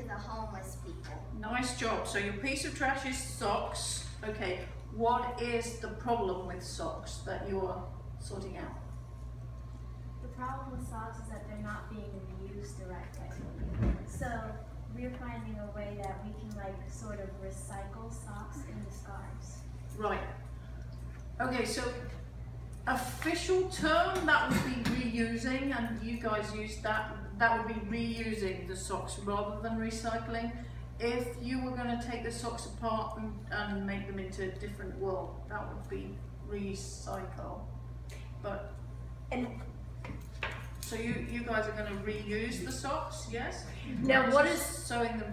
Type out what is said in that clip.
to the homeless people. Nice job. So your piece of trash is socks. Okay, what is the problem with socks that you are sorting out? The problem with socks is that they're not being reused the right way. So we're finding a way that we can like sort of recycle socks into scarves. Right. Okay, so official term that would be reusing, and you guys use that. That would be reusing the socks rather than recycling. If you were going to take the socks apart and, and make them into a different wool, that would be recycle. But And so you you guys are going to reuse the socks, yes? now, what is sewing them